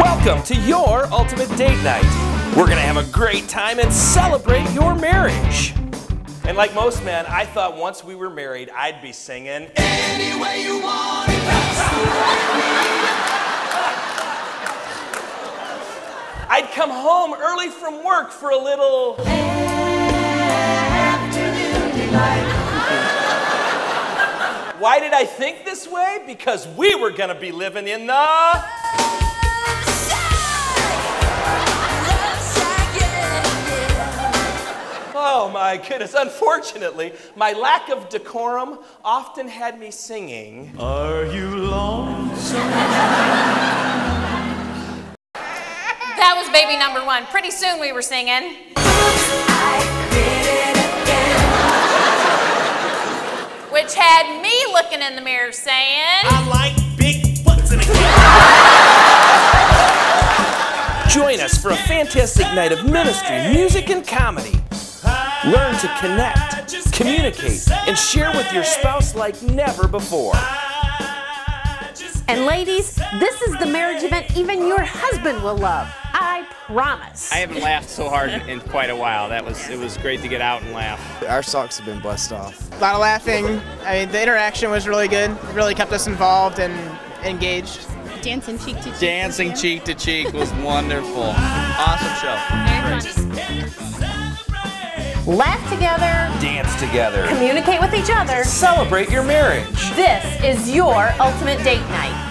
Welcome to your ultimate date night. We're gonna have a great time and celebrate your marriage. And like most men, I thought once we were married, I'd be singing. Any way you want it, I'd come home early from work for a little. Why did I think this way? Because we were gonna be living in the. Oh my goodness. Unfortunately, my lack of decorum often had me singing. Are you lonesome? That was baby number one. Pretty soon we were singing. Which had me looking in the mirror saying, I like big butts in a Join us for a fantastic night of ministry, music, and comedy. Learn to connect, communicate, and share with your spouse like never before. And ladies, this is the marriage event even your husband will love. I promise. I haven't laughed so hard in quite a while. That was it was great to get out and laugh. Our socks have been blessed off. A lot of laughing. I mean, the interaction was really good. It really kept us involved and engaged. Dancing cheek to cheek. Dancing cheek to cheek was wonderful. Awesome show. Laugh together, Dance together. communicate with each other. Celebrate your marriage. This is your ultimate date night.